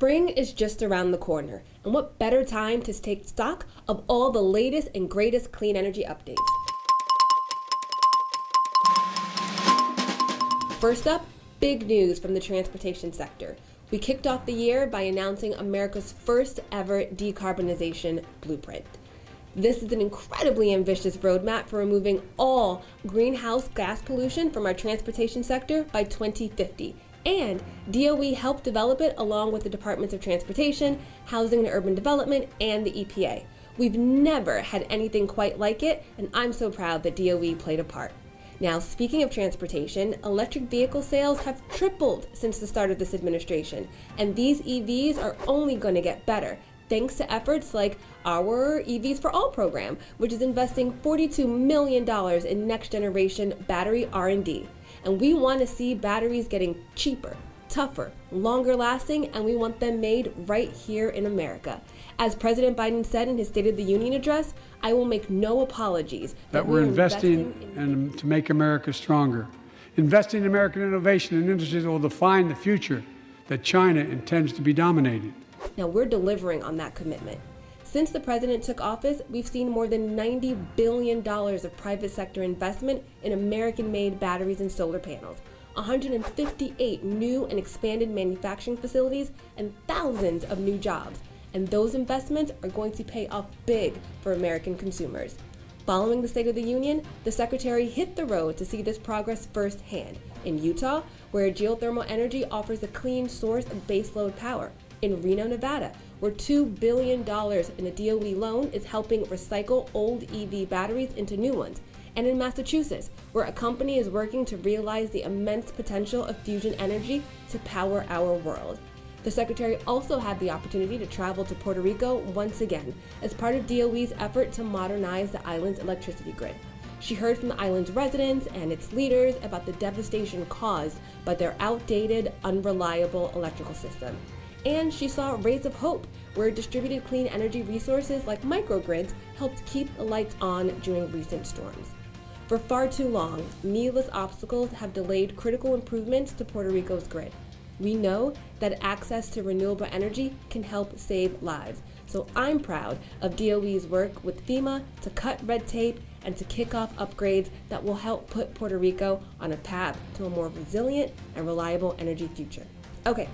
Spring is just around the corner, and what better time to take stock of all the latest and greatest clean energy updates? First up, big news from the transportation sector. We kicked off the year by announcing America's first ever decarbonization blueprint. This is an incredibly ambitious roadmap for removing all greenhouse gas pollution from our transportation sector by 2050 and DOE helped develop it along with the Departments of Transportation, Housing and Urban Development, and the EPA. We've never had anything quite like it, and I'm so proud that DOE played a part. Now, speaking of transportation, electric vehicle sales have tripled since the start of this administration, and these EVs are only going to get better thanks to efforts like our EVs for All program, which is investing $42 million in next generation battery R&D and we want to see batteries getting cheaper, tougher, longer lasting, and we want them made right here in America. As President Biden said in his State of the Union address, I will make no apologies that, that we're, investing, investing in, to make America stronger. Investing in American innovation and industries will define the future that China intends to be dominated. Now, we're delivering on that commitment. Since the president took office, we've seen more than $90 billion of private sector investment in American made batteries and solar panels, 158 new and expanded manufacturing facilities, and thousands of new jobs. And those investments are going to pay off big for American consumers. Following the State of the Union, the Secretary hit the road to see this progress firsthand in Utah, where geothermal energy offers a clean source of baseload power, in Reno, Nevada, where $2 billion in a DOE loan is helping recycle old EV batteries into new ones, and in Massachusetts, where a company is working to realize the immense potential of fusion energy to power our world. The Secretary also had the opportunity to travel to Puerto Rico once again as part of DOE's effort to modernize the island's electricity grid. She heard from the island's residents and its leaders about the devastation caused by their outdated, unreliable electrical system and she saw rays of hope, where distributed clean energy resources like microgrids helped keep the lights on during recent storms. For far too long, needless obstacles have delayed critical improvements to Puerto Rico's grid. We know that access to renewable energy can help save lives, so I'm proud of DOE's work with FEMA to cut red tape and to kick off upgrades that will help put Puerto Rico on a path to a more resilient and reliable energy future. Okay,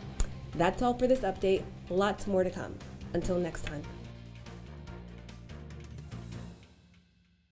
that's all for this update. Lots more to come. Until next time.